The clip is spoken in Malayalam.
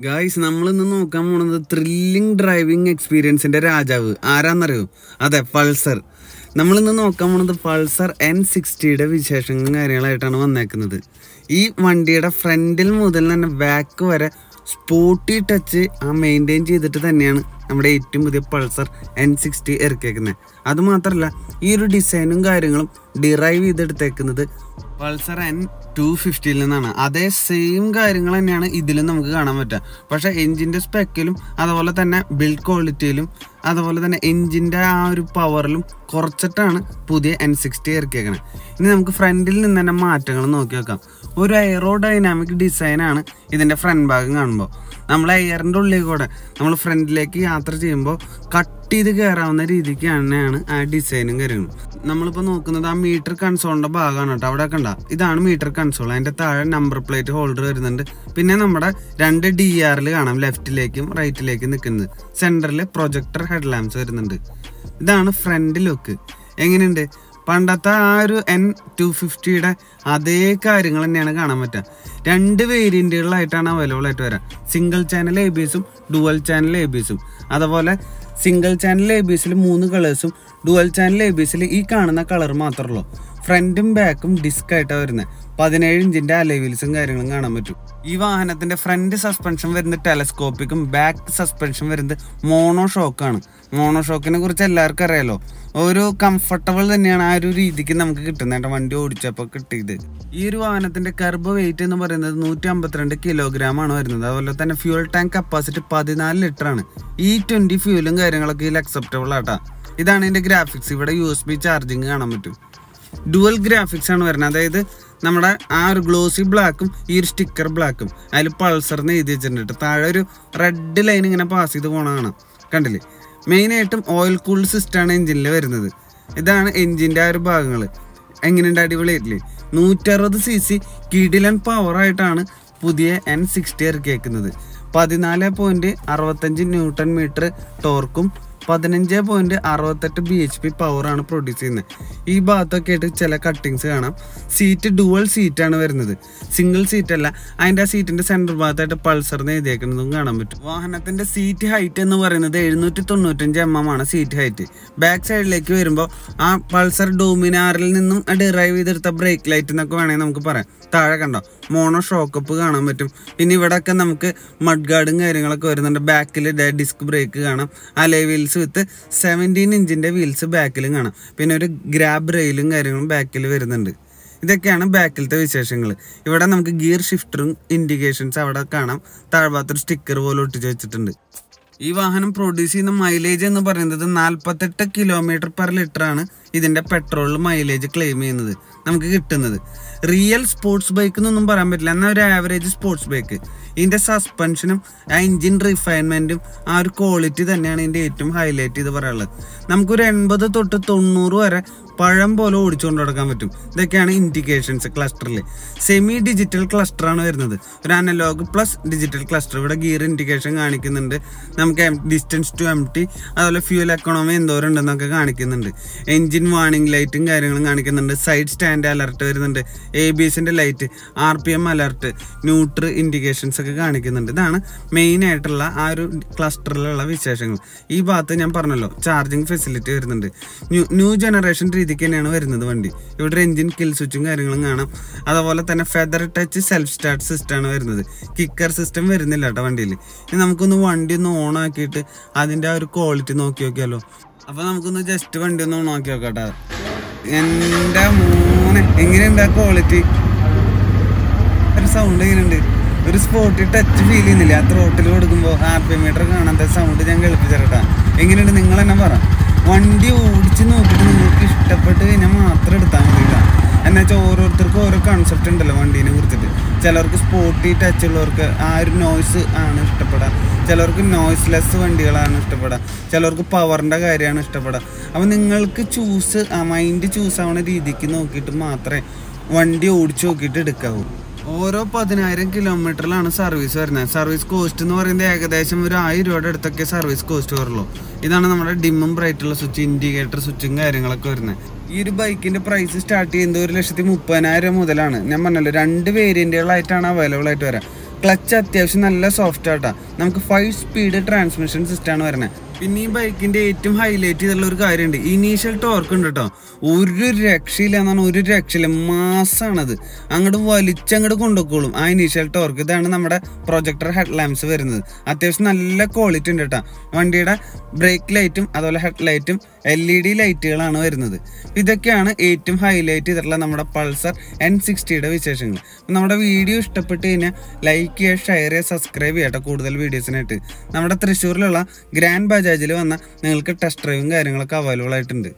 ഗായ്സ് നമ്മൾ ഇന്ന് നോക്കാൻ പോണത് ത്രില്ലിംഗ് ഡ്രൈവിംഗ് എക്സ്പീരിയൻസിന്റെ രാജാവ്. ആരാന്നറിയോ? അതെ പൾസർ. നമ്മൾ ഇന്ന് നോക്കാൻ പോണത് പൾസർ എൻ സിക്സ്റ്റിയുടെ വിശേഷങ്ങളും കാര്യങ്ങളായിട്ടാണ് വന്നേക്കുന്നത്. ഈ വണ്ടിയുടെ ഫ്രണ്ടിൽ മുതൽ തന്നെ ബാക്ക് വരെ സ്പോട്ടി ടച്ച് ആ മെയിന്റെയിൻ ചെയ്തിട്ട് തന്നെയാണ് നമ്മുടെ ഏറ്റവും പുതിയ പൾസർ എൻ സിക്സ്റ്റി ഇറക്കിയേക്കുന്നത്. അതുമാത്രമല്ല ഈ ഒരു ഡിസൈനും കാര്യങ്ങളും ഡിറൈവ് ചെയ്തെടുത്തേക്കുന്നത് പൾസർ എൻ ടു ഫിഫ്റ്റിയിൽ നിന്നാണ്. അതേ സെയിം കാര്യങ്ങൾ തന്നെയാണ് ഇതിലും നമുക്ക് കാണാൻ പറ്റുക. പക്ഷേ എഞ്ചിന്റെ സ്പെക്കിലും അതുപോലെ തന്നെ ബിൽഡ് ക്വാളിറ്റിയിലും അതുപോലെ തന്നെ എൻജിന്റെ ആ ഒരു പവറിലും കുറച്ചിട്ടാണ് പുതിയ എൻ സിക്സ്റ്റി ഇറക്കിയേക്കണത് ഇനി നമുക്ക് ഫ്രണ്ടിൽ നിന്ന് തന്നെ മാറ്റങ്ങൾ നോക്കി നോക്കാം ഒരു എയറോ ഡൈനാമിക് ഡിസൈനാണ് ഇതിന്റെ ഫ്രണ്ട് ഭാഗം കാണുമ്പോൾ. നമ്മൾ എയറിന്റെ ഉള്ളിൽ കൂടെ നമ്മൾ ഫ്രണ്ടിലേക്ക് യാത്ര ചെയ്യുമ്പോൾ കട്ട് ചെയ്ത് കയറാവുന്ന രീതിക്ക് തന്നെയാണ് ആ ഡിസൈനും കാര്യങ്ങളും. നമ്മളിപ്പോൾ നോക്കുന്നത് ആ മീറ്റർ കൺസോളിന്റെ ഭാഗമാണ് കേട്ടോ. അവിടെ കണ്ട ഇതാണ് മീറ്റർ കൺസോൾ അതിന്റെ താഴെ നമ്പർ പ്ലേറ്റ് ഹോൾഡർ വരുന്നുണ്ട്. പിന്നെ നമ്മുടെ രണ്ട് ഡി ആറിൽ കാണാം. ലെഫ്റ്റിലേക്കും റൈറ്റിലേക്കും നിൽക്കുന്നത് സെന്ററിൽ പ്രൊജക്ടർ ഹെഡ് ലാംപ്സ് വരുന്നുണ്ട്. ഇതാണ് ഫ്രണ്ട് ലുക്ക് എങ്ങനെയുണ്ട്? പണ്ടത്തെ ആ ഒരു എൻ ടു ഫിഫ്റ്റിയുടെ അതേ കാര്യങ്ങൾ തന്നെയാണ് കാണാൻ പറ്റുക. രണ്ട് വേരിയന്റുകളായിട്ടാണ് അവൈലബിൾ ആയിട്ട് വരാം. സിംഗിൾ ചാനൽ എ ബി എസും ഡുവൽ ചാനൽ എ ബി എസും അതുപോലെ സിംഗിൾ ചാനൽ എ ബി എസിൽ മൂന്ന് കളേഴ്സും ഡുവൽ ചാനൽ എ ബി എസിൽ ഈ കാണുന്ന കളർ മാത്രമേ ഫ്രണ്ടും ബാക്കും ഡിസ്ക് ആയിട്ടാണ് വരുന്നത് പതിനേഴ് ഇഞ്ചിന്റെ അലൈവിൽസും കാര്യങ്ങളും കാണാൻ പറ്റും. ഈ വാഹനത്തിന്റെ ഫ്രണ്ട് സസ്പെൻഷൻ വരുന്നത് ടെലസ്കോപ്പിക്കും ബാക്ക് സസ്പെൻഷൻ വരുന്നത് മോണോ ഷോക്കാണ് മോണോ ഷോക്കിനെ കുറിച്ച് എല്ലാവർക്കും അറിയാലോ. ഒരു കംഫർട്ടബിൾ തന്നെയാണ് ആ ഒരു രീതിക്ക് നമുക്ക് കിട്ടുന്നത്. കേട്ടോ വണ്ടി ഓടിച്ചപ്പോൾ കിട്ടിയത്. ഈ ഒരു വാഹനത്തിന്റെ കർബ് വെയിറ്റ് എന്ന് പറയുന്നത് നൂറ്റി അമ്പത്തിരണ്ട് കിലോഗ്രാം ആണ് വരുന്നത്. അതുപോലെ തന്നെ ഫ്യൂൽ ടാങ്ക് കപ്പാസിറ്റി പതിനാല് ലിറ്റർ ആണ്. ഈ ട്വന്റി ഫ്യൂലും കാര്യങ്ങളൊക്കെ ഇതിൽ അക്സെപ്റ്റബിൾ ആട്ടാ. ഇതാണ് ഇതിന്റെ ഗ്രാഫിക്സ് ഇവിടെ യു എസ് ബി ചാർജിങ് കാണാൻ പറ്റും. ഡുവൽ ഗ്രാഫിക്സ് ആണ് വരുന്നത്. അതായത് നമ്മുടെ ആ ഒരു ഗ്ലോസി ബ്ലാക്കും ഈ ഒരു സ്റ്റിക്കർ ബ്ലാക്കും അതിൽ പൾസറിന് എഴുതി വെച്ചിട്ടുണ്ട്. താഴെ ഒരു റെഡ് ലൈൻ ഇങ്ങനെ പാസ് ചെയ്ത് പോകണതാണ് കണ്ടില്ലേ? മെയിനായിട്ടും ഓയിൽ കൂൾഡ് സിസ്റ്റമാണ് എഞ്ചിനിൽ വരുന്നത്. ഇതാണ് എഞ്ചിന്റെ ആ ഒരു ഭാഗങ്ങൾ എങ്ങനെയുണ്ട് അടിപൊളിയായിട്ടില്ലേ? നൂറ്ററുപത് സി സി കിടിലൻ പവറായിട്ടാണ് പുതിയ എൻ സിക്സ്റ്റി ഇറക്കിയേക്കുന്നത്. പതിനാല് പോയിന്റ് അറുപത്തഞ്ച് ന്യൂട്ടൺ മീറ്റർ ടോർക്കും പതിനഞ്ച് പോയിന്റ് അറുപത്തെട്ട് ബി എച്ച് പി പവറാണ് പ്രൊഡ്യൂസ് ചെയ്യുന്നത്. ഈ ഭാഗത്തൊക്കെ ആയിട്ട് ചില കട്ടിങ്സ് കാണാം. സീറ്റ് ഡുവൽ സീറ്റാണ് വരുന്നത്. സിംഗിൾ സീറ്റ് അല്ല അതിന്റെ ആ സീറ്റിന്റെ സെന്റർ ഭാഗത്തായിട്ട് പൾസറിന് എഴുതിയേക്കുന്നതും കാണാൻ പറ്റും. വാഹനത്തിന്റെ സീറ്റ് ഹൈറ്റ് എന്ന് പറയുന്നത് എഴുന്നൂറ്റി തൊണ്ണൂറ്റഞ്ച് എം എം ആണ് സീറ്റ് ഹൈറ്റ് ബാക്ക് സൈഡിലേക്ക് വരുമ്പോൾ ആ പൾസർ ഡോമിനാറിൽ നിന്നും ഡിറൈവ് ചെയ്തെടുത്ത ബ്രേക്ക് ലൈറ്റ് എന്നൊക്കെ വേണമെങ്കിൽ നമുക്ക് പറയാം. താഴെ കണ്ടോ? മോണോ ഷോക്കപ്പ് കാണാൻ പറ്റും. പിന്നെ ഇവിടെയൊക്കെ നമുക്ക് മഡ് ഗാർഡും കാര്യങ്ങളൊക്കെ വരുന്നുണ്ട്. ബാക്കിൽ ഡിസ്ക് ബ്രേക്ക് കാണാം. അലേ വീൽസ് വിത്ത് സെവന്റീൻ ഇഞ്ചിന്റെ വീൽസ് ബാക്കിലും കാണാം. പിന്നെ ഒരു ഗ്രാബ് റെയിലും കാര്യങ്ങളും ബാക്കിൽ വരുന്നുണ്ട്. ഇതൊക്കെയാണ് ബാക്കിലത്തെ വിശേഷങ്ങൾ ഇവിടെ നമുക്ക് ഗിയർ ഷിഫ്റ്ററും ഇൻഡിക്കേഷൻസ് അവിടെ കാണാം. താഴ്ഭാഗത്തൊരു സ്റ്റിക്കർ പോലെ ഒട്ടിച്ച് വെച്ചിട്ടുണ്ട്. ഈ വാഹനം പ്രൊഡ്യൂസ് ചെയ്യുന്ന മൈലേജ് എന്ന് പറയുന്നത് നാൽപ്പത്തെട്ട് കിലോമീറ്റർ പെർ ലിറ്റർ ആണ്. ഇതിന്റെ പെട്രോൾ മൈലേജ് ക്ലെയിം ചെയ്യുന്നത് നമുക്ക് കിട്ടുന്നത്. റിയൽ സ്പോർട്സ് ബൈക്ക് എന്നൊന്നും പറയാൻ പറ്റില്ല. എന്നാൽ ഒരു ആവറേജ് സ്പോർട്സ് ബൈക്ക് ഇതിന്റെ സസ്പെൻഷനും ആ എഞ്ചിൻ റിഫൈൻമെന്റും ആ ഒരു ക്വാളിറ്റി തന്നെയാണ് ഇതിന്റെ ഏറ്റവും ഹൈലൈറ്റ് ചെയ്ത് പറയാനുള്ളത്. നമുക്കൊരു എൺപത് തൊട്ട് തൊണ്ണൂറ് വരെ പഴം പോലെ ഓടിച്ചുകൊണ്ട് നടക്കാൻ പറ്റും. ഇതൊക്കെയാണ് ഇൻഡിക്കേഷൻസ് ക്ലസ്റ്ററിൽ സെമി ഡിജിറ്റൽ ക്ലസ്റ്ററാണ് വരുന്നത്. ഒരു അനലോഗ് പ്ലസ് ഡിജിറ്റൽ ക്ലസ്റ്റർ ഇവിടെ ഗിയർ ഇൻഡിക്കേഷൻ കാണിക്കുന്നുണ്ട്. നമുക്ക് ഡിസ്റ്റൻസ് ടു എം ടി അതുപോലെ ഫ്യൂൽ എക്കണോമി എന്തോരം ഉണ്ടെന്നൊക്കെ കാണിക്കുന്നുണ്ട്. എഞ്ചിൻ വാർണിംഗ് ലൈറ്റും കാര്യങ്ങളും കാണിക്കുന്നുണ്ട്. സൈഡ് സ്റ്റാൻഡ് അലർട്ട് വരുന്നുണ്ട്. എ ബി എസിന്റെ light R P M alert neutral indications ഒക്കെ കാണിക്കുന്നുണ്ട്. ഇതാണ് മെയിൻ ആയിട്ടുള്ള ആ ഒരു ക്ലസ്റ്ററിലുള്ള വിശേഷങ്ങൾ. ഈ ഭാഗത്ത് ഞാൻ പറഞ്ഞല്ലോ ചാർജിങ് ഫെസിലിറ്റി വരുന്നുണ്ട്. ന്യൂ ന്യൂ ജനറേഷൻ രീതിക്ക് തന്നെയാണ് വരുന്നത് വണ്ടി. ഇവിടെ എഞ്ചിൻ കിൽ സ്വിച്ചും കാര്യങ്ങളും കാണാം. അതുപോലെ തന്നെ feather touch self start system ആണ് വരുന്നത്. കിക്കർ സിസ്റ്റം വരുന്നില്ല കേട്ടോ വണ്ടിയിൽ. ഇനി നമുക്കൊന്ന് വണ്ടി ഒന്ന് ഓൺ ആക്കിയിട്ട് അതിന്റെ ആ ഒരു ക്വാളിറ്റി നോക്കി നോക്കിയാലോ. അപ്പോൾ നമുക്കൊന്ന് ജസ്റ്റ് വണ്ടി ഒന്ന് നോക്കി നോക്കട്ടെ. എന്റെ മൂന്ന് എങ്ങനെയുണ്ട് ആ ക്വാളിറ്റി ഒരു സൗണ്ട് എങ്ങനെയുണ്ട്? ഒരു സ്പോട്ടി ടച്ച് ഫീൽ ചെയ്യുന്നില്ല? ആ ത്രോട്ടിൽ കൊടുക്കുമ്പോൾ ആർ പി മീറ്റർ കാണാത്ത സൗണ്ട് ഞാൻ കേൾപ്പിച്ചിട്ടാ എങ്ങനെയുണ്ട് നിങ്ങൾ തന്നെ പറ. വണ്ടി ഓടിച്ച് നോക്കിയിട്ട് നിങ്ങൾക്ക് ഇഷ്ടപ്പെട്ട് കഴിഞ്ഞാൽ മാത്രം എടുത്താൽ മതി എന്നു വെച്ചാൽ ഓരോരുത്തർക്കും ഓരോ കൺസെപ്റ്റ് ഉണ്ടല്ലോ വണ്ടീനെ കുറിച്ചിട്ട്. ചിലർക്ക് സ്പോട്ടി ടച്ച് ഉള്ളവർക്ക് ആ ഒരു നോയ്സ് ആണ് ഇഷ്ടപ്പെടുക ചിലർക്ക് നോയ്സ്ലെസ് വണ്ടികളാണ് ഇഷ്ടപ്പെടുക. ചിലർക്ക് പവറിന്റെ കാര്യമാണ് ഇഷ്ടപ്പെടുക. അപ്പോൾ നിങ്ങൾക്ക് ചൂസ് മൈൻഡ് ചൂസ് ആവുന്ന രീതിക്ക് നോക്കിയിട്ട് മാത്രമേ വണ്ടി ഓടിച്ച് നോക്കിയിട്ട് എടുക്കാവൂ. ഓരോ പതിനായിരം കിലോമീറ്ററിലാണ് സർവീസ് വരുന്നത്. സർവീസ് കോസ്റ്റ് എന്ന് പറയുന്നത് ഏകദേശം ഒരു ആയിരം രൂപയുടെ അടുത്തൊക്കെ സർവീസ് കോസ്റ്റ് വരുള്ളൂ. ഇതാണ് നമ്മുടെ ഡിമ്മും ബ്രൈറ്റുള്ള സ്വിച്ച് ഇൻഡിക്കേറ്റർ സ്വിച്ചും കാര്യങ്ങളൊക്കെ വരുന്നത്. ഈ ഒരു ബൈക്കിന്റെ പ്രൈസ് സ്റ്റാർട്ട് ചെയ്യുന്നത് ഒരു ലക്ഷത്തി മുപ്പതിനായിരം മുതലാണ്. ഞാൻ പറഞ്ഞല്ലോ രണ്ട് വേരിയന്റുകളായിട്ടാണ് അവൈലബിൾ ആയിട്ട് വരാം. ക്ലച്ച് അത്യാവശ്യം നല്ല സോഫ്റ്റ് ആട്ടാ. നമുക്ക് ഫൈവ് സ്പീഡ് ട്രാൻസ്മിഷൻ സിസ്റ്റമാണ് വരുന്നത്. പിന്നെ ഈ ബൈക്കിന്റെ ഏറ്റവും ഹൈലൈറ്റ് ചെയ്തുള്ള ഒരു കാര്യമുണ്ട്. ഇനീഷ്യൽ ടോർക്ക് ഉണ്ട് കേട്ടോ ഒരു രക്ഷയില്ല എന്നാണ് ഒരു രക്ഷയില്ല. മാസാണത്. അങ്ങോട്ട് വലിച്ചങ്ങോട്ട് കൊണ്ടുപോയിക്കോളും. ആ ഇനീഷ്യൽ ടോർക്ക് ഇതാണ് നമ്മുടെ പ്രൊജക്ടർ ഹെഡ് ലാമ്പ്സ് വരുന്നത്. അത്യാവശ്യം നല്ല ക്വാളിറ്റി ഉണ്ട് കേട്ടോ വണ്ടിയുടെ ബ്രേക്ക് ലൈറ്റും അതുപോലെ ഹെഡ് ലൈറ്റും എൽ ഇ ഡി ലൈറ്റുകളാണ് വരുന്നത്. ഇതൊക്കെയാണ് ഏറ്റവും ഹൈലൈറ്റ് ചെയ്തിട്ടുള്ള നമ്മുടെ പൾസർ എൻ സിക്സ്റ്റിയുടെ വിശേഷങ്ങൾ. നമ്മുടെ വീഡിയോ ഇഷ്ടപ്പെട്ട് കഴിഞ്ഞാൽ ലൈക്ക് ചെയ്യുക ഷെയർ ചെയ്യുക സബ്സ്ക്രൈബ് ചെയ്യട്ടെ കൂടുതൽ വീഡിയോസിനായിട്ട് നമ്മുടെ തൃശ്ശൂരിലുള്ള ഗ്രാൻഡ് ബജാജിൽ വന്നാൽ നിങ്ങൾക്ക് ടെസ്റ്റ് ഡ്രൈവും കാര്യങ്ങളൊക്കെ അവൈലബിൾ ആയിട്ടുണ്ട്.